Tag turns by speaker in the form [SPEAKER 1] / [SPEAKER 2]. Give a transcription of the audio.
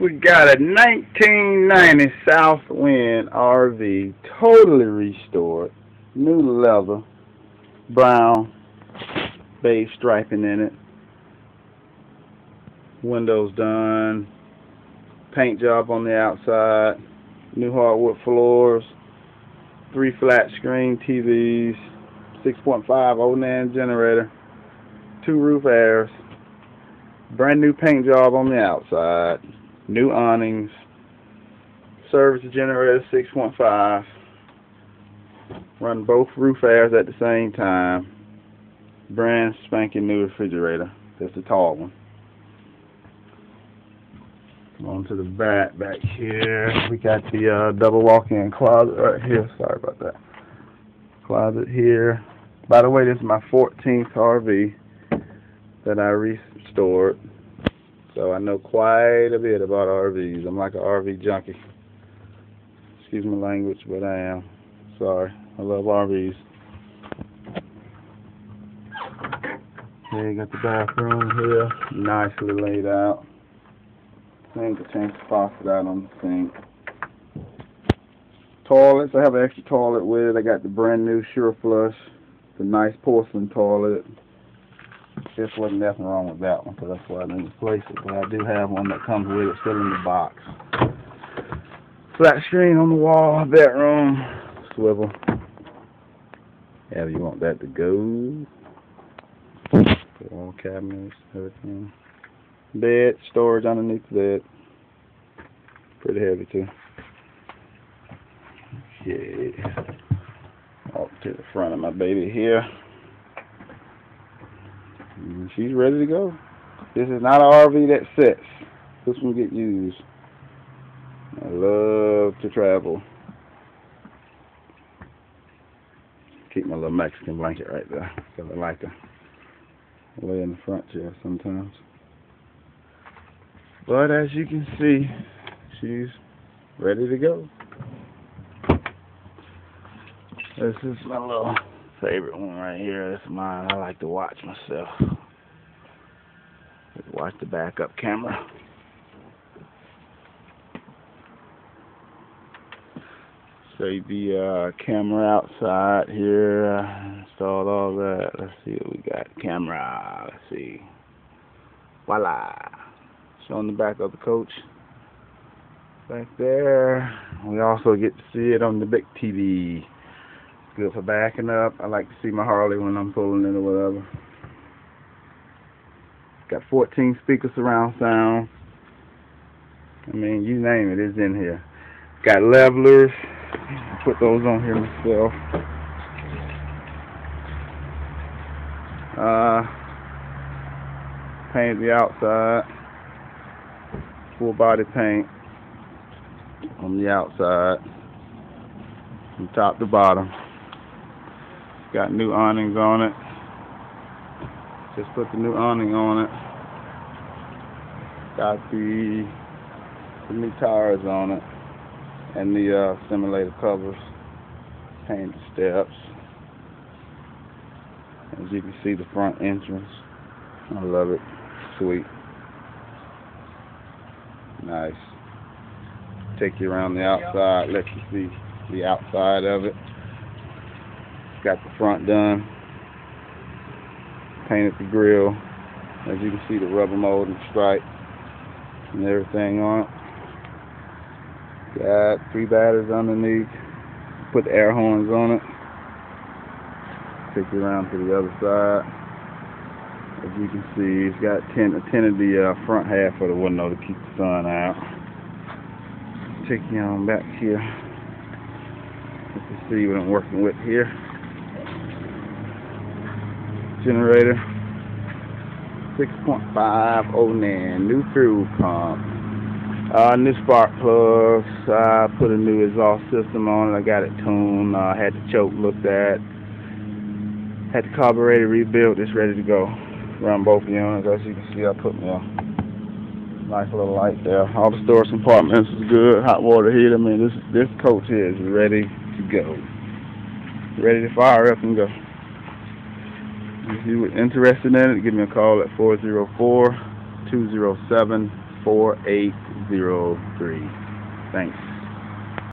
[SPEAKER 1] We got a 1990 Southwind RV, totally restored, new leather, brown, beige striping in it, windows done, paint job on the outside, new hardwood floors, three flat screen TVs, 6.5 Onan generator, two roof airs, brand new paint job on the outside new awnings, service generator 6.5, run both roof airs at the same time, brand spanking new refrigerator, that's the tall one. Come on to the back, back here, we got the uh, double walk-in closet right here, sorry about that, closet here. By the way, this is my 14th RV that I restored. So I know quite a bit about RVs. I'm like an RV junkie. Excuse my language, but I am. Sorry. I love RVs. Okay, got the bathroom here. Nicely laid out. Sink to change the faucet out on the sink. Toilets, I have an extra toilet with it. I got the brand new Sure Flush. The nice porcelain toilet just wasn't nothing wrong with that one, so that's why I didn't replace it. But I do have one that comes with it still in the box. Flat screen on the wall, bedroom, swivel. Yeah, you want that to go. Put all cabinets, everything. Bed, storage underneath the bed. Pretty heavy too. Yeah. Up to the front of my baby here. She's ready to go. This is not an RV that sits. This one get used. I love to travel. Keep my little Mexican blanket right there. Because I like to lay in the front chair sometimes. But as you can see, she's ready to go. This is my little favorite one right here. This is mine. I like to watch myself. Watch the backup camera. So the uh, camera outside here. installed all that. Let's see what we got. Camera. Let's see. Voila. Showing the back of the coach. Back there. We also get to see it on the big TV good for backing up. I like to see my Harley when I'm pulling it or whatever. Got 14 speakers surround sound. I mean, you name it, it's in here. Got levelers. Put those on here myself. Uh, paint the outside. Full body paint on the outside from top to bottom. Got new awnings on it. Just put the new awning on it. Got the, the new tires on it. And the uh, simulator covers. Painted steps. As you can see the front entrance. I love it. Sweet. Nice. Take you around the outside, let you see the outside of it. Got the front done. Painted the grill. As you can see the rubber mold and stripe and everything on it. Got three batteries underneath. Put the air horns on it. Take you around to the other side. As you can see, it's got tin, tinted the uh, front half of the window to keep the sun out. Take you on back here. You see what I'm working with here generator. 6.509 new fuel pump. Uh, new spark plugs. I put a new exhaust system on it. I got it tuned. I uh, had the choke looked at. Had the carburetor rebuilt. It's ready to go. Run both units. As you can see, I put me a nice little light there. All the storage compartments is good. Hot water heater. I mean, this this coach here is ready to go. Ready to fire up and go. If you are interested in it, give me a call at 404-207-7666. 4803. Thanks.